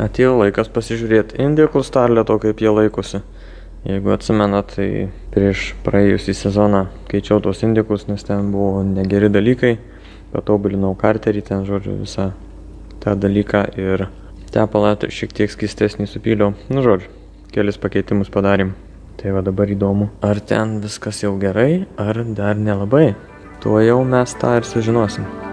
atėjo laikas pasižiūrėti indėkų starleto, kaip jie laikosi. Jeigu atsimena, tai prieš praėjusį sezoną keičiau tos indėkus, nes ten buvo negeri dalykai, patobulinau karterį, ten žodžiu visą tą dalyką ir tepalą šiek tiek skistesnį supyliau. Nu žodžiu, kelis pakeitimus padarėm. Tai va dabar įdomu, ar ten viskas jau gerai, ar dar nelabai. Tuo jau mes tą ir sužinosim.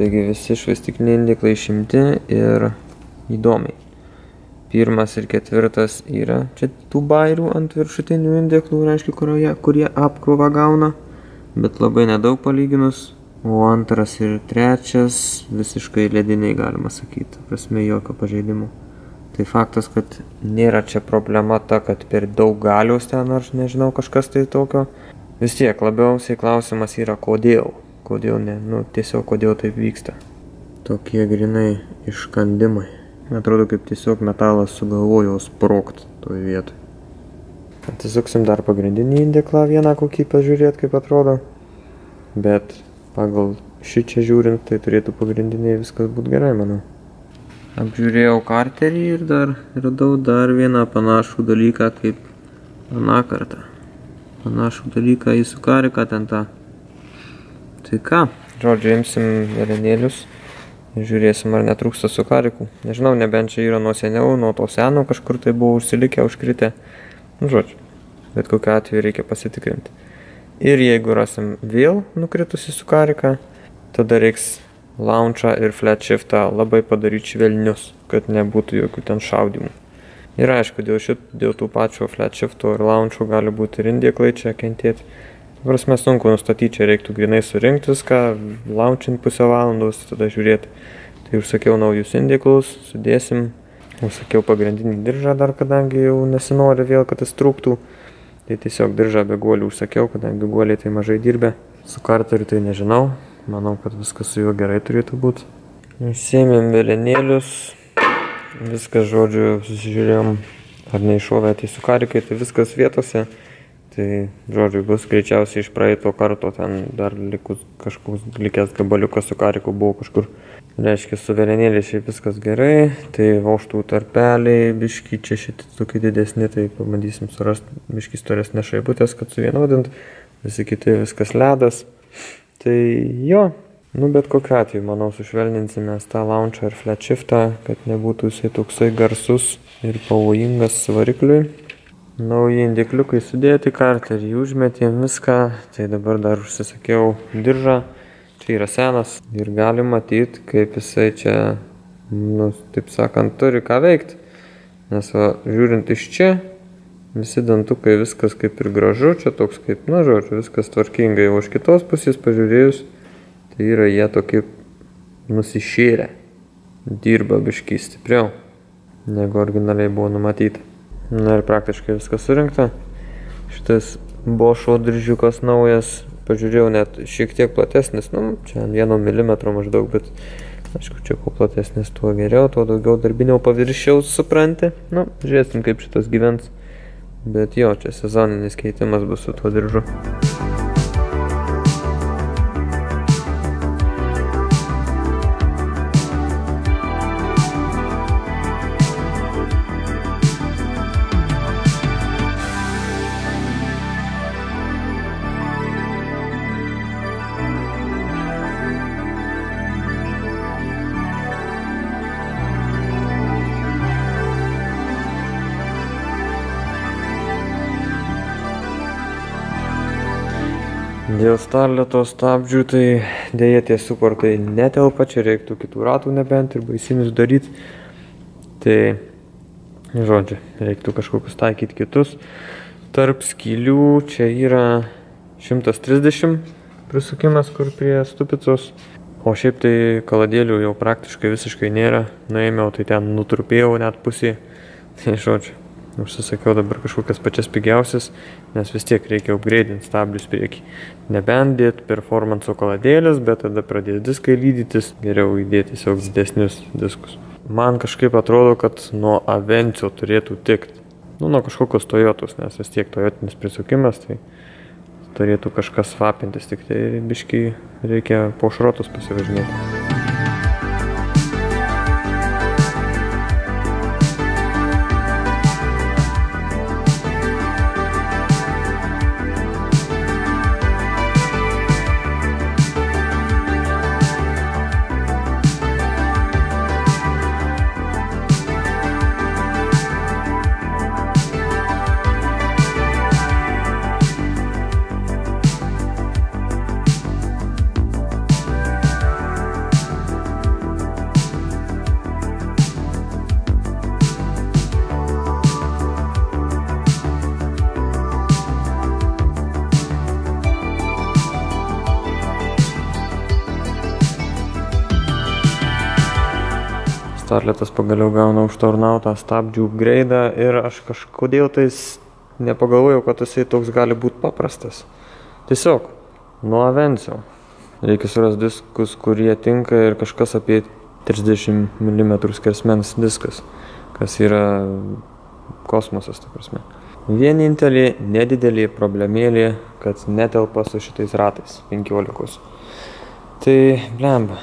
Taigi visi švaistikiniai indiklai išimti ir įdomiai. Pirmas ir ketvirtas yra čia tų bairių ant viršutinių indiklų, reiškia, kurie, kurie apkrovą gauna, bet labai nedaug palyginus. O antras ir trečias visiškai lediniai galima sakyti, prasme jokio pažeidimo. Tai faktas, kad nėra čia problema ta, kad per daug galios ten ar nežinau kažkas tai tokio. Vis tiek labiausiai klausimas yra kodėl kodėl ne, nu tiesiog kodėl taip vyksta. Tokie grinai iškandimai. Atrodo kaip tiesiog metalas sugalvojo sprokt toj vietoj. Atsisuksim dar pagrindinį indeklą vieną kokį pažiūrėti, kaip atrodo. Bet pagal šį čia žiūrint, tai turėtų pagrindiniai viskas būti gerai, manau. Apžiūrėjau karterį ir dar radau dar vieną panašų dalyką kaip aną kartą. Panašų dalyką į sukariką ten tą Tai ką, žodžiu, imsim velenėlius žiūrėsim, ar netrūksta sukarikų. Nežinau, nebent čia yra nuo seniau, nuo to seno kažkur tai buvo užsilikę, užkritę. Nu, žodžiu, bet kokiu atveju reikia pasitikrinti. Ir jeigu rasim vėl nukritusi sukariką, tada reiks launchą ir flat shiftą labai padaryti švelnius, kad nebūtų jokių ten šaudimų. Ir aišku, dėl, šit, dėl tų pačių flat shifto ir launchų gali būti ir indėklai čia kentėti. Prasme sunku nustatyti, čia reiktų grinai surinkti viską, launčint pusę valandos, tada žiūrėti. Tai užsakiau naujus indiklus, sudėsim, užsakiau pagrindinį diržą dar, kadangi jau nesinori vėl, kad jis trūktų. Tai tiesiog diržą be guolių užsakiau, kadangi guoliai tai mažai dirbė. Su karteriu tai nežinau, manau, kad viskas su juo gerai turėtų būti. Įsėmėm velenėlius, viskas žodžiu, susižiūrėjom, ar neiššovė tai su karikai, tai viskas vietose. Tai, žodžiu, bus greičiausiai iš praeito karto, ten dar likus kažkoks likęs gabaliukas su kariku buvo kažkur. Reiškia, su velenėlė šiaip viskas gerai, tai voštų tarpeliai, biški čia šitie tokie didesni, tai pabandysim surasti biški storesnės šaibutės, kad suvienodint, visi kiti viskas ledas. Tai jo, nu bet kokiu atveju, manau, sušvelninsime tą launchą ir flat shiftą, kad nebūtų jisai toksai garsus ir pavojingas varikliui. Nauji indikliukai sudėti, karterį užmetėm viską, tai dabar dar užsisakiau diržą, čia yra senas ir gali matyti, kaip jisai čia, nu, taip sakant, turi ką veikti. Nes va, žiūrint iš čia, visi dantukai viskas kaip ir gražu, čia toks kaip, na, žodžiu, viskas tvarkingai, o iš kitos pusės pažiūrėjus, tai yra jie tokie nusišėrę, dirba biškai stipriau, negu originaliai buvo numatyta. Na ir praktiškai viskas surinkta. Šitas bošo diržiukas naujas, pažiūrėjau net šiek tiek platesnis, nu, čia ant vieno milimetro maždaug, bet aišku, čia kuo platesnis, tuo geriau, tuo daugiau darbinio paviršiaus supranti. Nu, žiūrėsim, kaip šitas gyvens. Bet jo, čia sezoninis keitimas bus su tuo diržu. Dėl starleto stabdžių tai dėja tie suportai netelpa, čia reiktų kitų ratų nebent ir baisinius daryti. Tai, žodžiu, reiktų kažkokius taikyti kitus. Tarp skylių čia yra 130 prisukimas, kur prie stupicos. O šiaip tai kaladėlių jau praktiškai visiškai nėra. Nuėmiau, tai ten nutrupėjau net pusį. Tai žodžiu, užsisakiau dabar kažkokias pačias pigiausias, nes vis tiek reikia upgradinti stabdžius priekį. Nebent dėti performanso kaladėlės, bet tada pradės diskai lydytis, geriau įdėti tiesiog didesnius diskus. Man kažkaip atrodo, kad nuo Avencio turėtų tikti. Nu, nuo kažkokios Toyotos, nes vis tiek Toyotinis prisukimas, tai turėtų kažkas svapintis, tik tai biškai reikia po šrotus pasivažinėti. Starletas pagaliau gauna užtarnautą stabdžių upgrade'ą ir aš kažkodėl tais nepagalvojau, kad jisai toks gali būti paprastas. Tiesiog, nuo Avencio. Reikia surasti diskus, kurie tinka ir kažkas apie 30 mm skersmens diskas, kas yra kosmosas, ta prasme. Vienintelė nedidelė problemėlė, kad netelpa su šitais ratais 15. Tai blemba,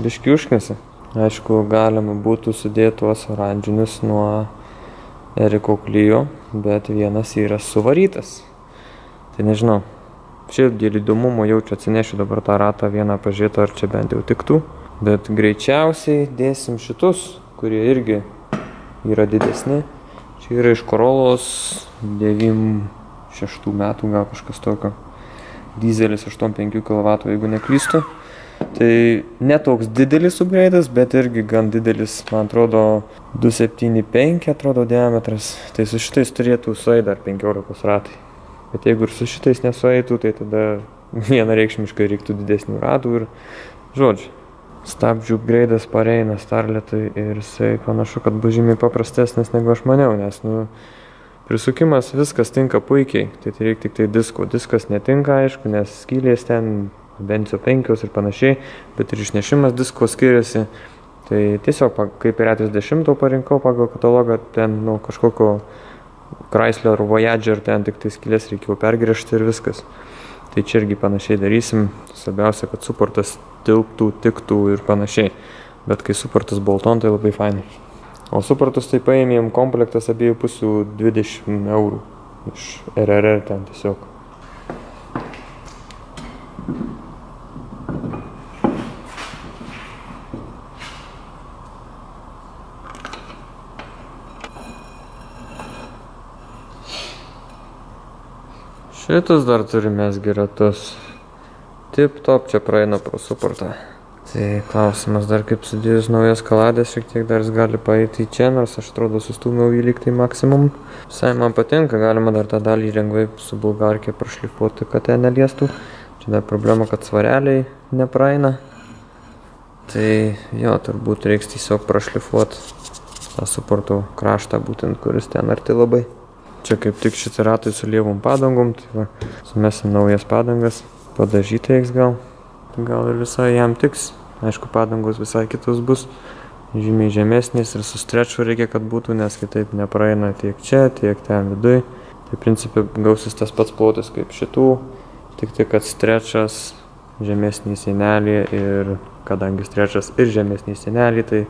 biški užknasi. Aišku, galima būtų sudėti tuos oranžinius nuo Eriko Klyjo, bet vienas yra suvarytas. Tai nežinau. Šiaip dėl įdomumo jaučiu atsinešiu dabar tą ratą vieną pažiūrėti, ar čia bent jau tiktų. Bet greičiausiai dėsim šitus, kurie irgi yra didesni. Čia yra iš Korolos 96 metų, gal kažkas tokio. Dizelis 8,5 kW, jeigu neklystu. Tai netoks didelis upgraidas, bet irgi gan didelis, man atrodo, 275 atrodo diametras. Tai su šitais turėtų suėti dar 15 ratai. Bet jeigu ir su šitais nesueitų, tai tada vienareikšmiškai reiktų didesnių ratų ir žodžiu. Stabdžių upgraidas pareina starletui ir jisai panašu, kad bus žymiai paprastesnis negu aš maniau, nes nu, prisukimas viskas tinka puikiai, tai, tai reikia tik tai disko. Diskas netinka, aišku, nes skylės ten bencio 5 ir panašiai, bet ir išnešimas disko skiriasi. Tai tiesiog kaip ir 30 parinkau pagal katalogą, ten nu, kažkokio Chrysler Voyager, ten tik tai skilės reikėjo pergrįžti ir viskas. Tai čia irgi panašiai darysim. Svarbiausia, kad suportas tilptų, tiktų ir panašiai. Bet kai suportas Bolton, tai labai fainai. O suportus tai paėmėm komplektas abiejų pusių 20 eurų iš RRR ten tiesiog. Šitus dar turime geratus. Tip top čia praeina pro suportą. Tai klausimas dar kaip sudėjus naujas kaladės, šiek tiek dar jis gali paeiti į čia, nors aš atrodo sustūmiau jį liktai maksimum. Visai man patinka, galima dar tą dalį lengvai su bulgarkė prašlifuoti, kad ten neliestų. Čia dar problema, kad svareliai nepraeina. Tai jo, turbūt reiks tiesiog prašlifuoti tą suporto kraštą, būtent kuris ten arti labai. Čia kaip tik šitie ratai su lievom padangom, tai va, sumesim naujas padangas, padažyti reiks gal. Gal ir visai jam tiks. Aišku, padangos visai kitos bus, žymiai žemesnės ir su streču reikia, kad būtų, nes kitaip nepraeina tiek čia, tiek ten viduj. Tai principai gausis tas pats plotis kaip šitų, tik tai kad strečas žemesnį sienelį ir kadangi strečas ir žemesnį sienelį, tai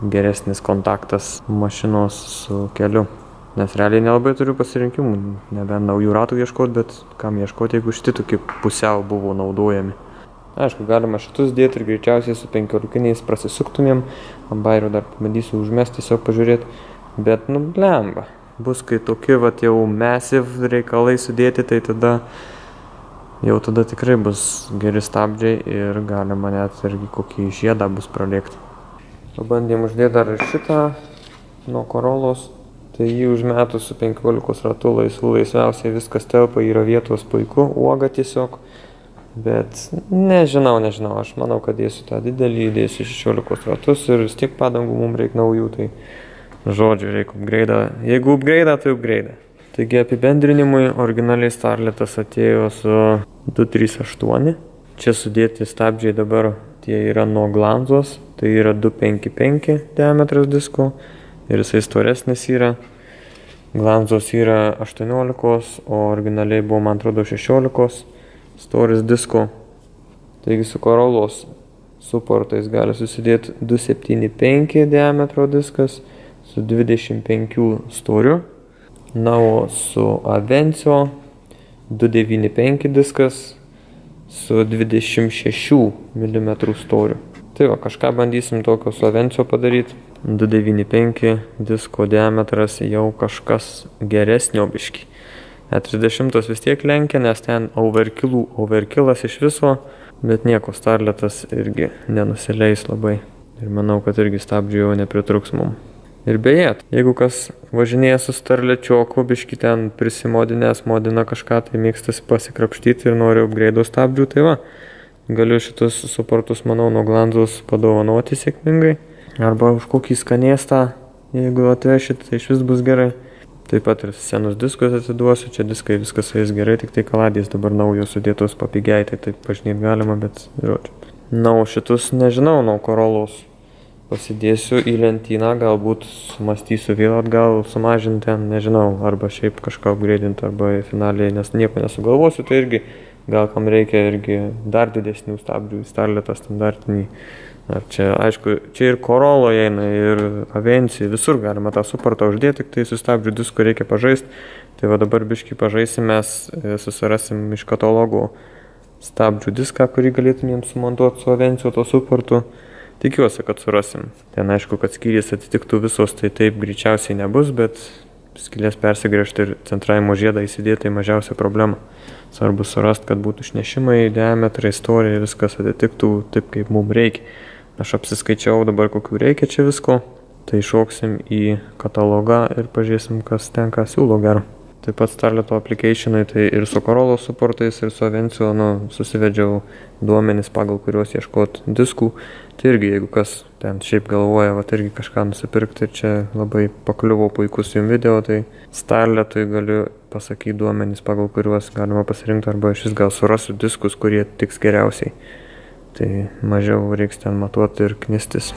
geresnis kontaktas mašinos su keliu. Nes realiai nelabai turiu pasirinkimų, nebent naujų ratų ieškoti, bet kam ieškoti, jeigu šitie tokie pusiau buvo naudojami. Aišku, galima šitus dėti ir greičiausiai su penkiolukiniais prasisuktumėm. Ant bairių dar pabandysiu užmesti, tiesiog pažiūrėti. Bet, nu, blemba. Bus, kai tokie, va, jau massive reikalai sudėti, tai tada jau tada tikrai bus geri stabdžiai ir galima net irgi kokį žiedą bus pralėkti. Pabandėm uždėti dar ir šitą nuo Korolos. Tai jį užmetus su 15 ratu laisvų laisviausiai viskas telpa, yra vietos puiku, uoga tiesiog. Bet nežinau, nežinau, aš manau, kad dėsiu tą didelį, dėsiu 16 ratus ir vis tiek padangų mums reikia naujų, tai žodžiu, reikia upgrade. Jeigu upgrade, tai upgrade. Taigi apibendrinimui originaliai Starletas atėjo su 238. Čia sudėti stabdžiai dabar tie yra nuo glanzos, tai yra 255 diametras disko ir jisai storesnis yra. Glanzos yra 18, o originaliai buvo man atrodo 16 storis disko. Taigi su Corolos suportais gali susidėti 275 diametro diskas su 25 storiu Na, o su Avencio 295 diskas su 26 mm storiu. Tai va, kažką bandysim tokio su Avencio padaryti. 295 disko diametras jau kažkas geresnio biški. E30 vis tiek lenkia, nes ten overkillų, overkillas iš viso, bet nieko, Starletas irgi nenusileis labai. Ir manau, kad irgi stabdžių jau nepritruks mums. Ir beje, jeigu kas važinėja su starlečioku, biški ten prisimodinės, modina kažką, tai mėgstasi pasikrapštyti ir nori upgraidų stabdžių, tai va, galiu šitus suportus, manau, nuo glanzos padovanoti sėkmingai. Arba už kokį skanėstą, jeigu atvešit, tai iš vis bus gerai. Taip pat ir senus diskus atiduosiu, čia diskai viskas su jais gerai, tik tai kaladės dabar naujos sudėtos papigiai, tai taip pažinėti galima, bet, žodžiu. Na, o šitus nežinau, nuo korolos pasidėsiu į lentyną, galbūt sumastysiu vėl atgal sumažinti ten, nežinau, arba šiaip kažką upgraidinti, arba finaliai, nes nieko nesugalvosiu, tai irgi gal kam reikia irgi dar didesnių stabdžių, starletą standartinį. Ar čia, aišku, čia ir Korolo eina, ir Avencija, visur galima tą suportą uždėti, tik tai su stabdžių disku reikia pažaisti. Tai va dabar biškai pažaisim, mes e, susirasim iš katalogų stabdžių diską, kurį galėtumėm sumontuoti su Avencijos to suportu. Tikiuosi, kad surasim. Ten aišku, kad skyrės atitiktų visos, tai taip greičiausiai nebus, bet skylės persigręžti ir centravimo žiedą įsidėti tai mažiausia problema. Svarbu surasti, kad būtų išnešimai, diametrai, istorija, viskas atitiktų taip, kaip mums reikia. Aš apsiskaičiau dabar, kokiu reikia čia visko. Tai šoksim į katalogą ir pažiūrėsim, kas ten ką siūlo gero. Taip pat Starleto applicationai, tai ir su Corolla suportais, ir su Avencio, nu, susivedžiau duomenis, pagal kuriuos ieškot diskų. Tai irgi, jeigu kas ten šiaip galvoja, va, irgi kažką nusipirkti, čia labai pakliuvo puikus jums video, tai Starletui galiu pasakyti duomenis, pagal kuriuos galima pasirinkti, arba šis gal surasiu diskus, kurie tiks geriausiai. Tai mažiau reiks ten matuoti ir knistis.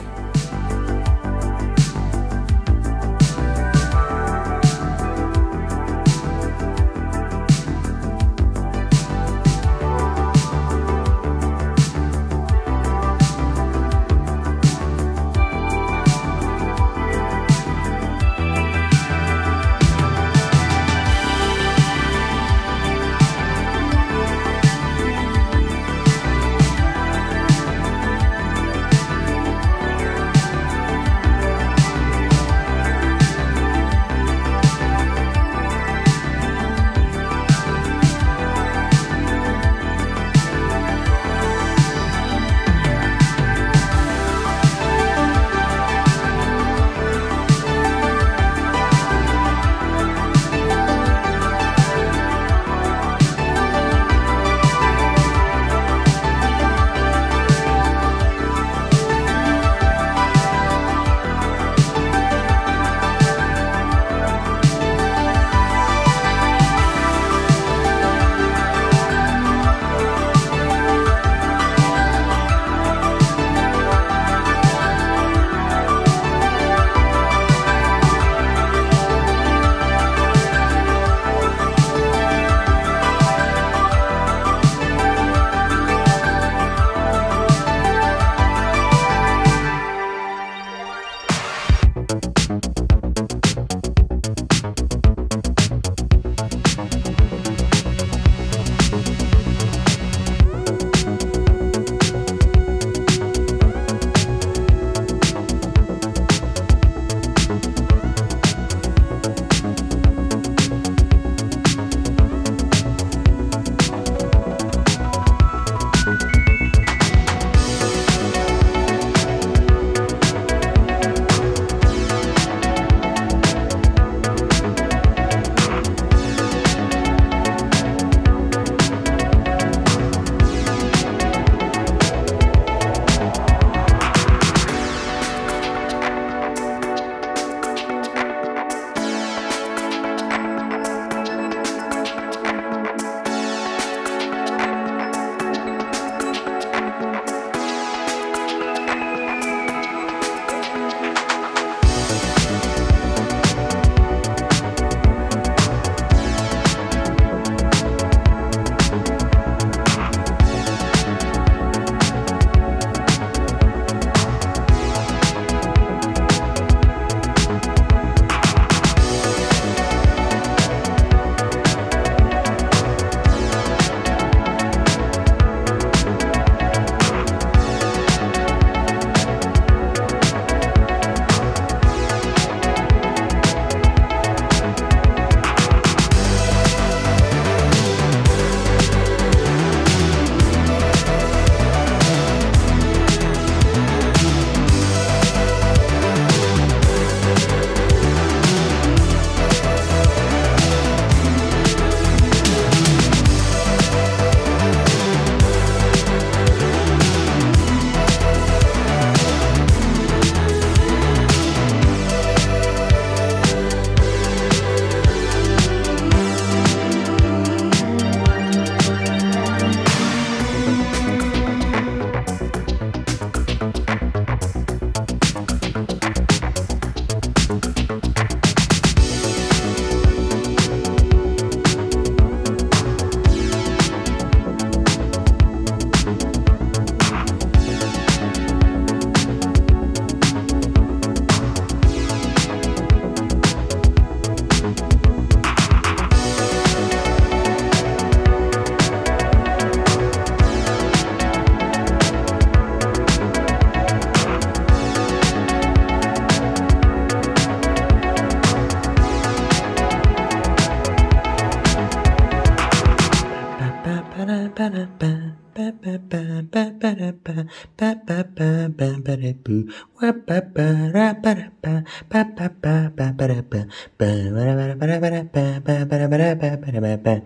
Ba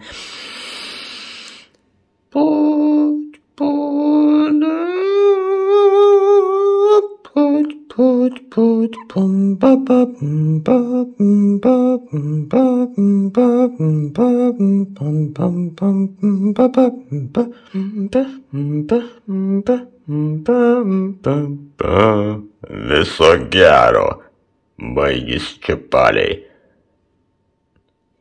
Put, put, put, put, pum, ba, ba, bum, ba, bum, ba, bum, ba, bum, ba, bum, ba, bum, bum, bum, bum, bum, ba, ba, bum, ba, bum, ba, bum, ba, bum, ba, Viso gero. Baigėsi čia paliai.